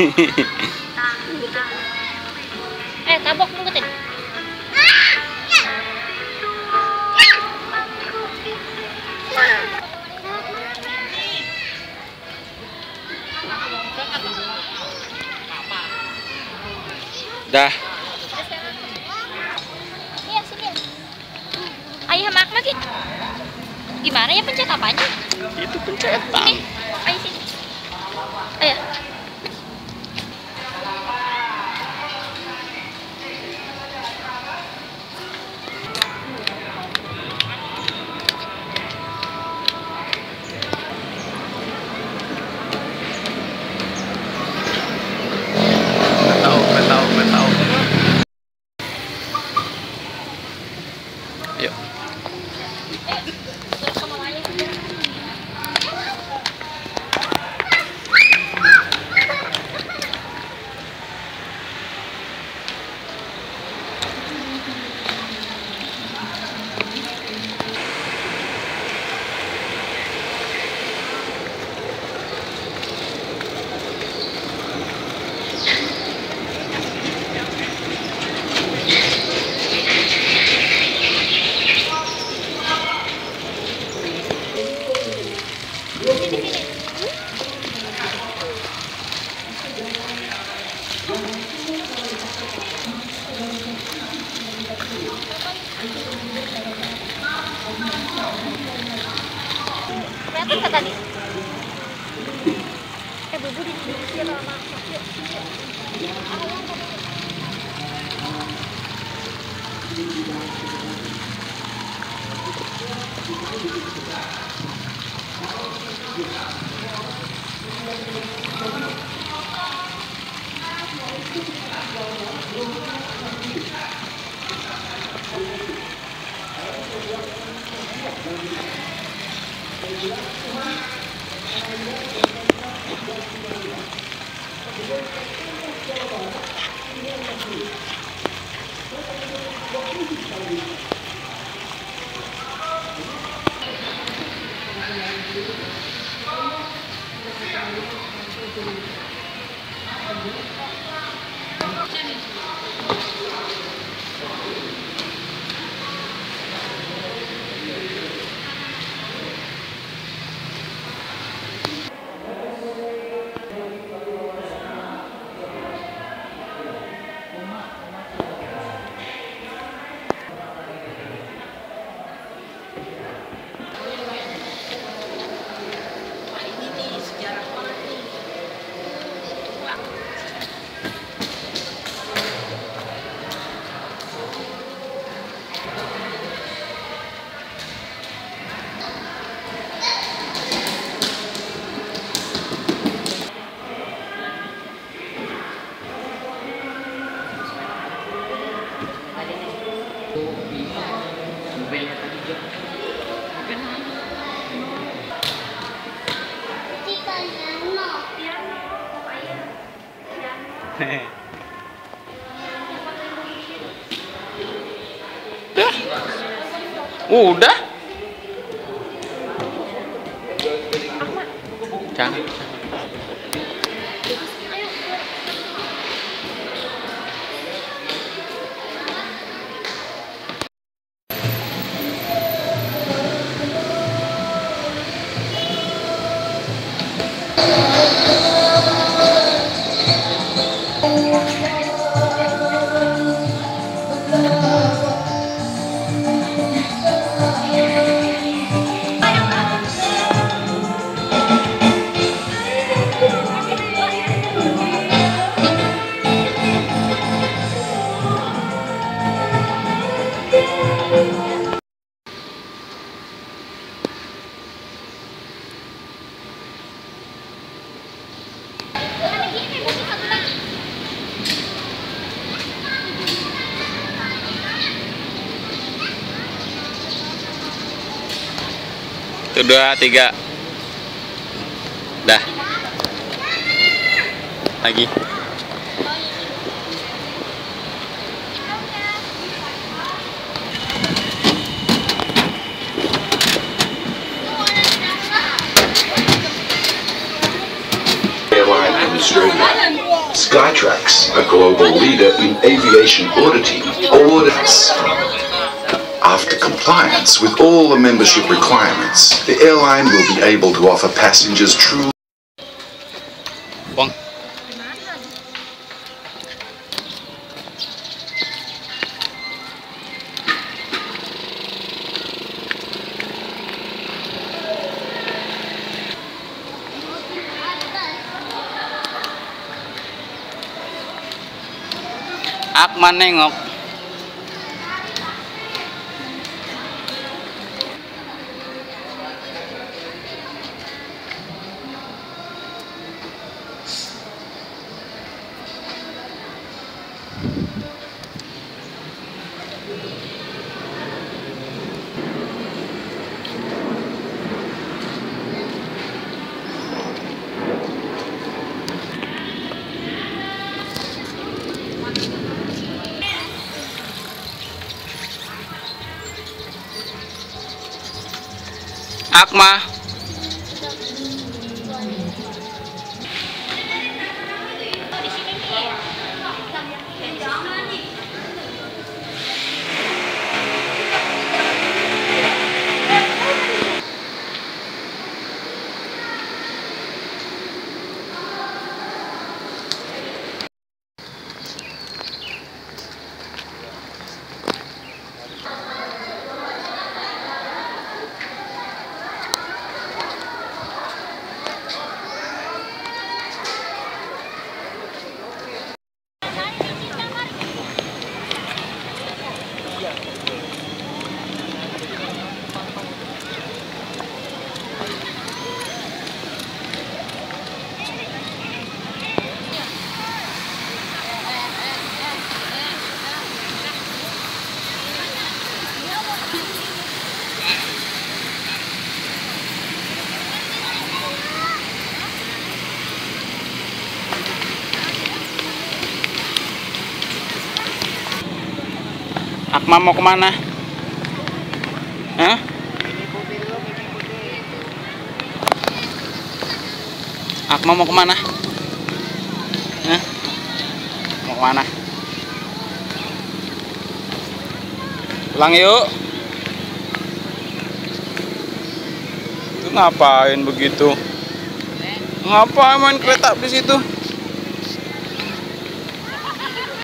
eh tabok mungkin Dah. Iya. Ayah mak lagi. Gimana ya pencet apanya? Itu pencetan. Sini. Ayo sini. Ayo. Kelihatan nggak tadi? Eh, bubu di sini Yuk, sini yuk. Dah. Udah? Udah? Jangan Satu, dua, tiga. Dah. Lagi. Skytrax, a global leader in aviation auditing, audits. After compliance with all the membership requirements, the airline will be able to offer passengers true. Akman nengok. Akma. Akma mau ke mana? Hah? Akma mau ke mana? Hah? Mau ke mana? Pulang yuk. Itu ngapain begitu? Ngapain main kereta di situ?